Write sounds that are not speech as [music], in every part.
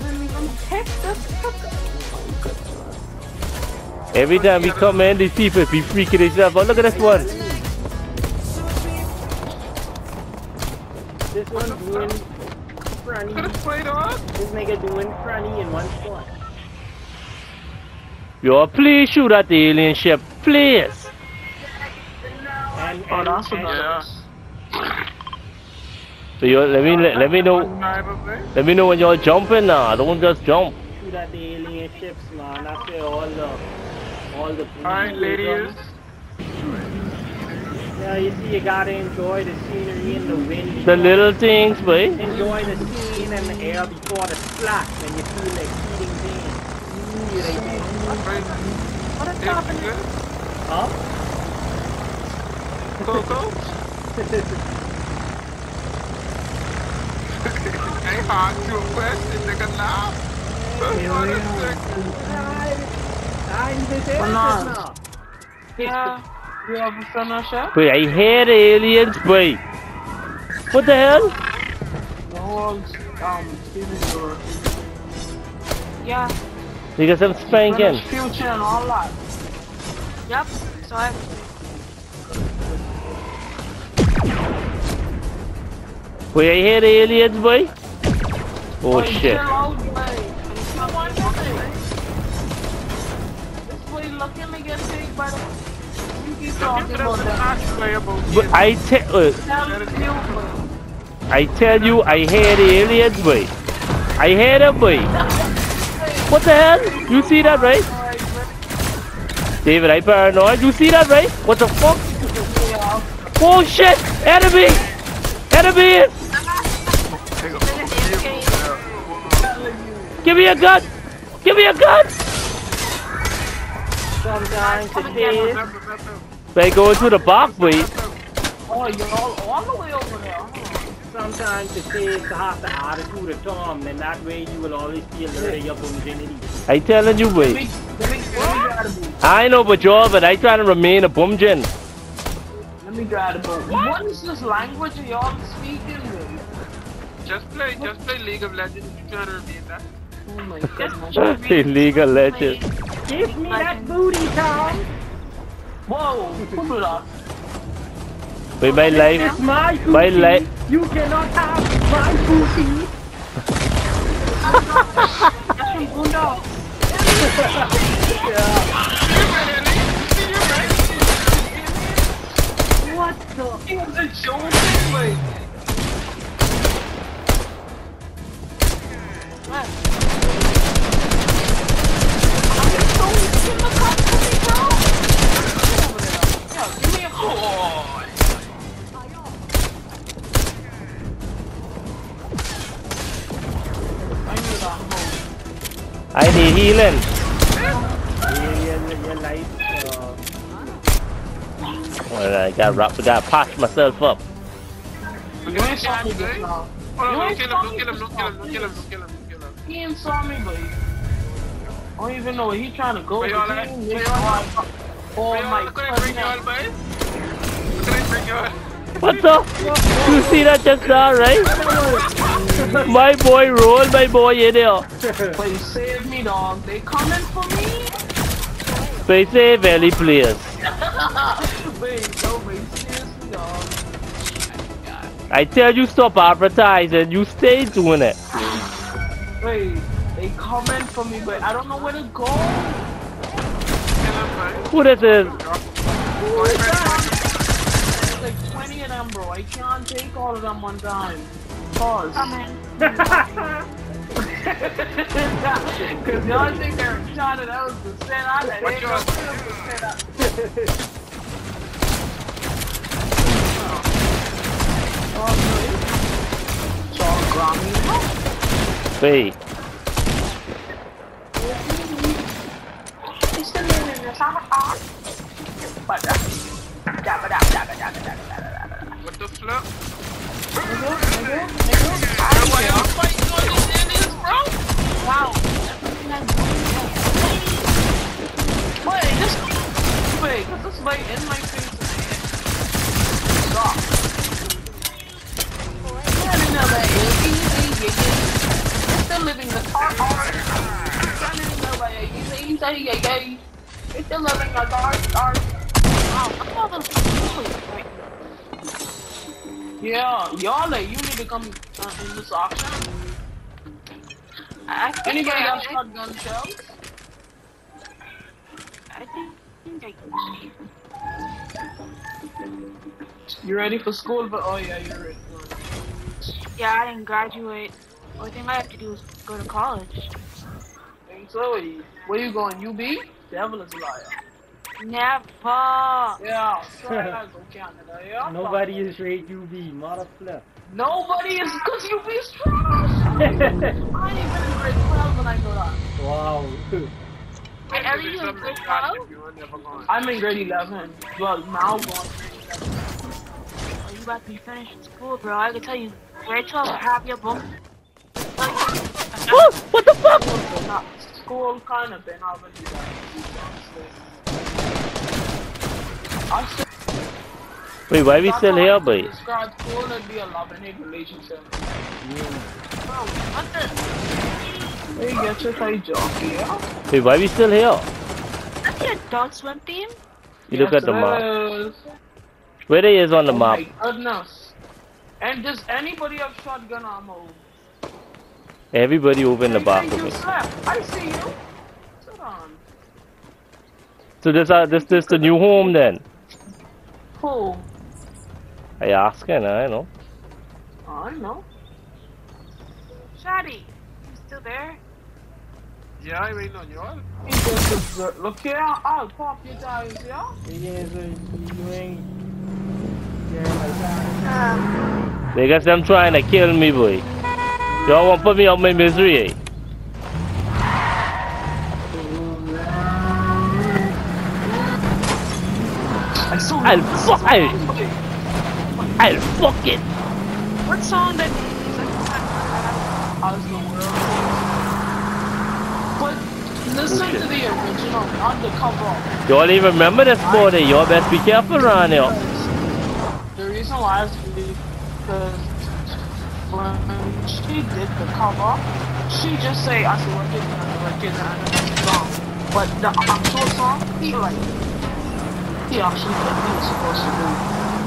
didn't even pick this fucker. Every time we come in, these people be freaking themselves out. Look at this one. This one doing franny. This nigga doing franny in one spot. Yo, please shoot at the alien ship, please. And, and, that's and, another. [laughs] [laughs] So yo, let me let, let me know let me know when you're jumping now. Don't just jump. shoot at the alien ships, man. That's where all the all the Alright, ladies. Yeah, you see, you gotta enjoy the scenery and the wind. The little things, boy. Enjoy the scene and the air before the splash when you feel like eating things. Ooh, right there. What is happening? good. Huh? Coco? [laughs] Hey, hard to question, nigga, now. You did it Come on. Yeah. You have a friend or chef? Boy, I the aliens, boy. What the hell? The whole um. Yeah. You some spanking. Future and all that. Yep. So I Boy, I hate the aliens, boy. Oh Boy, shit. out, boy. Come on, boy. This boy looking to get taken by the. You keep talking about that. But I tell uh, you. I tell you, I hate the aliens, boy. I hate them, boy. What the hell? You see that, right? David, I paranoid. You see that, right? What the fuck? Yeah. Oh shit! Enemy! Enemy! Give me a gun! Give me a gun! Sometimes it is. They go into the box, boy. Oh, you're all, oh, all the way over there. huh? Sometimes it takes to have the attitude of Tom, and that way you will always feel be alert of your virginity. I telling you, Let boy. me, let me, let me grab the boot. I know, but y'all, but I try to remain a bumjin. Let me grab the boot. What is this language y'all speaking with? Just play, just play League of Legends. You trying to remain that? Oh my goodness. [laughs] Illegal legend. Give me that booty, Tom! Whoa, who did that? With my It's life, my my life. You cannot have my booty! That's from Gunda. [laughs] What the? He was a joke, like. Home. I need healing. Your, your life, uh, Well, I got wrapped, I got patch myself up. You ain't saw me just. Hold on, don't kill him, don't kill him, don't kill him, don't kill him, don't kill him, don't kill him. He ain't saw me, but I don't even know where he trying to go. Where y'all at? Where y'all it. Oh Hey, my look at it, bring y'all, goodness. boy. Look at it, bring y'all. What the? You see that just now, right? My boy roll, my boy in there. Please save me, dog. They coming for me? They say Valley players. [laughs] Wait, no, wait, seriously, dog. I tell you stop advertising, you stay doing it. Wait, they coming for me, but I don't know where to go. Who this is? There's like 20 bro. I can't take all of them one time. Pause. [laughs] Cause y'all think they're trying to that was the set I that What ain't y'all no set I John Grammy. Wait. The name in the summer art. But uh, dabba dabba dabba dabba dabba dabba dabba. What the flip? Nigga. Bro, why y'all fighting Indians, bro? Wow. Wait, this wait, this in my face. Stop. I know that. Still living the car say yeah, yeah. It's still living a dark, dark. Wow, I'm. Yeah, y'all, like, you need to come uh, in this auction. I Anybody got shotgun shells? I think I can. You ready for school? But oh yeah, you're ready. Yeah, I didn't graduate. Only thing I have to do is go to college. Think so? Where you going? UB? Devil is a liar. Never. Yeah, sorry, I go Canada. Yeah. Nobody is straight UB, mother flip. Nobody is because UB is trash. I ain't even in grade 12 when I go that. wow. Wait, are you in grade 12? You were. I'm in grade 11. Well, now going grade 11. Oh, you about to be finishing school, bro. I can tell you, grade 12 have your book. Whoa, what the fuck? School kind of been already I said, Wait, why we still here, boy? Describe school and be a love and hate relationship. Bro, what the? Hey, get your face jockey, yeah? Wait, why we still here? That's your dog swim team? You look at the map. is. Where they is on the oh map? my goodness. And does anybody have shotgun ammo? Everybody open the Hey, back hey, of you it. slept. I see you. Sit on. So this uh, this this the new home then? Who? I asking, I know. I don't know. Shotty, you still there? Yeah, I mean on y'all. He just observe. Look here, I'll pop your tires, yeah? Yeah, so you ain't. Yeah, like that. They got them trying to kill me, boy. Y'all want to put me out my misery, eh? I'll fuck I'll, I'll fuck it. What song that How's the world? But listen to the original, not the cover. Y'all even remember this there? Y'all best be careful around here. The reason why is because when she did the cover, she just say, I getting another, we're getting another song. But the actual song, he like, he actually did what he was supposed to do.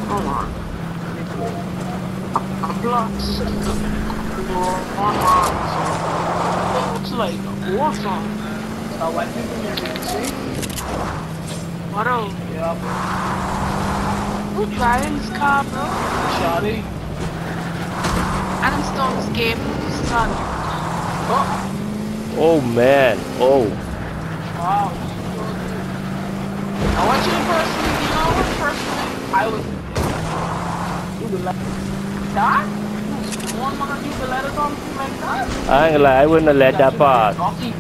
Hold on. Plus, one on. It's like a war song. Uh, white people can see. What oh, Yeah, who driving this car, bro? Shotty. Adam Stone's game, son. Oh, Oh man, oh. wow. I want you to personally, you know what, personally, I would, you would let that? One man, you would let it on like that? I ain't gonna lie, I wouldn't have let that pass. Rocky. You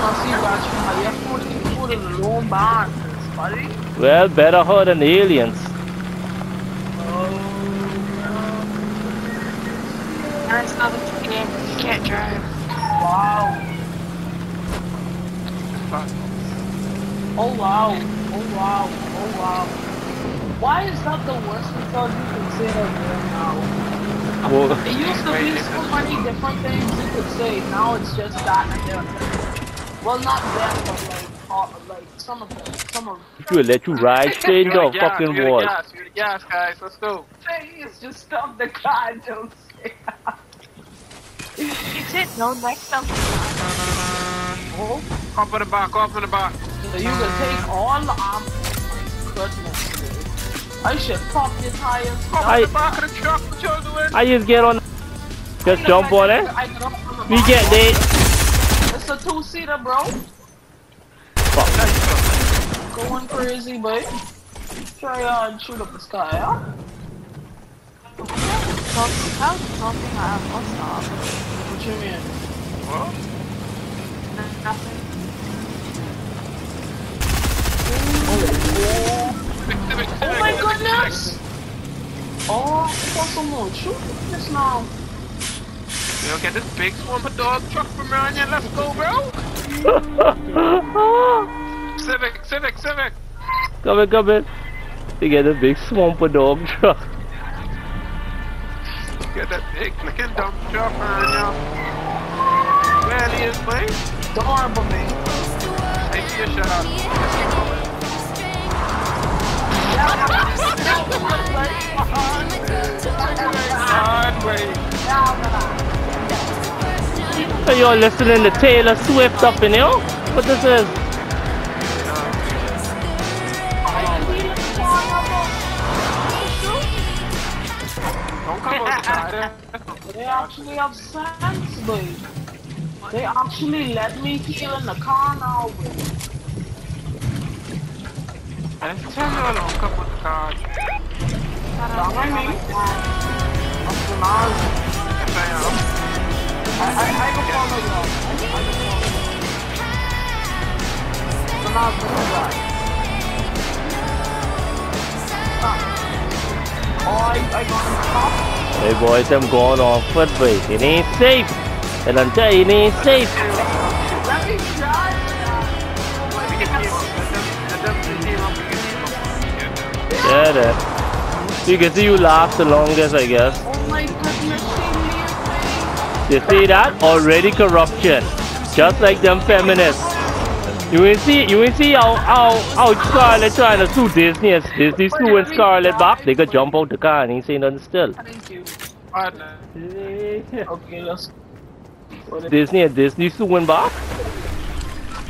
must see that you have your food, you put in the loan barn, buddy. Well, better her oh, than the aliens. And it's not a game, you can't drive. Wow. Oh wow. Oh wow. Oh wow. Why is that the worst result you can say that right now? Well, It used to be so many different things you could say. Now it's just that and them. Well, not them, but like, all, like some of them. Some of you would let you ride straight into a gas, fucking we got wall. gas, we got gas, guys. Let's go. It's just stop the car and [laughs] don't say that. It's it, no next time. Oh, Up in the back, up in the back. So you can take all the arm. Goodness, dude. I should pop your tires. Up I- the back of the truck, what y'all doing? I just get on, just jump on it. I get up on the We get there. It's a two-seater, bro. Fuck. Going crazy, but try uh, and shoot up the sky, huh? How's something I have must stop? What you mean? What? Nothing. Civic, civic, Oh my goodness! Oh, for some more. Shoot this now. civic. Yo, get this big swamp of dog truck from around here. Let's go, bro. [laughs] Civic, civic, civic. come in, come in. You get a big swamp of dog truck. Get that big flicking dump truck around here. Where he is, boy? Don't worry about me. I see a shut up. Hard way. Are you listening to Taylor Swift up in here? What this is? They actually have sense, babe. They actually let me feel in the car now, babe. You all don't come with the car. Don't let me. Up to now. Yes, I. I, I, follow you. Stop. Hey boys, I'm going on foot. It ain't safe. It ain't safe. Team up. Yeah, there. You can see you laugh the longest, I guess. Oh my goodness, she leaves me. You see that? Already corruption. Just like them feminists. You will see you ain't see how how how Scarlett trying to sue Disney as Disney suing Scarlett back. They could jump out the car and ain't say nothing still. Thank you. Partner. [laughs] Okay, let's. Disney and Disney suing back.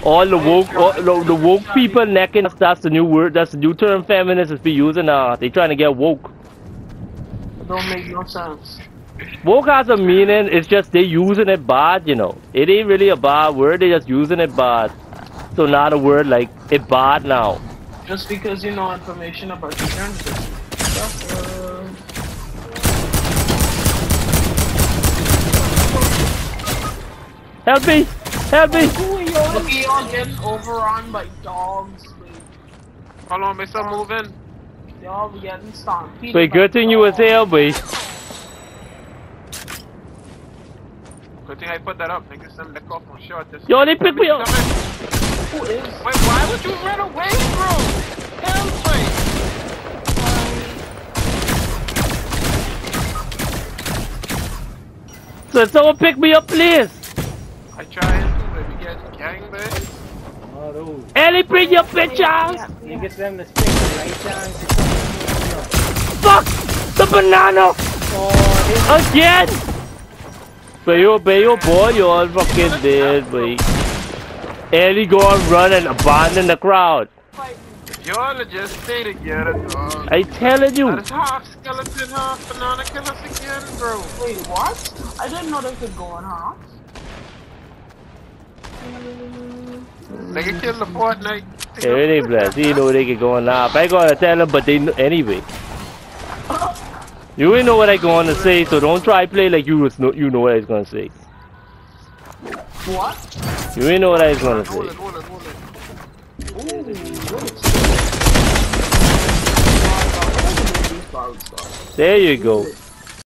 All the woke all the, the woke people necking that's the new word that's the new term feminists is be using now. They trying to get woke. don't make no sense. Woke has a meaning, it's just they using it bad, you know. It ain't really a bad word, they just using it bad. So not a word like it bad now. Just because you know information about the. That's, uh, Help me! Help me! Who are? We all getting overrun by dogs. Like, Hold on, me some moving. they all getting stampeded. Wait, good thing you was dogs. here, boy. Good thing I put that up. Nigga, some lick off my shirt. This Yo, they pick me up. Who is? Wait, why would you run away, bro? Hell, wait. So someone pick me up, please. I try to, but we get gangbanged. Oh. Ellie, bring your bitch ass. You get them to stick right down to. Fuck the banana Oh, again. Bayo, bayo, boy, you all fucking dead, boy. Ellie go and run and abandon the crowd. Y'all just stay together, dog. I telling you. That is half skeleton, half banana. Kill us again, bro. Wait, what? I didn't know they could go in half. Nigga kill the Fortnite. Hey, really blessed. You know they can go and laugh. I gotta tell them, but they know anyway. You ain't know what I going to say, so don't try play like you was know you know what I was gonna say. What? You ain't know what I was gonna it, say. it, hold it. Ooh. There you go.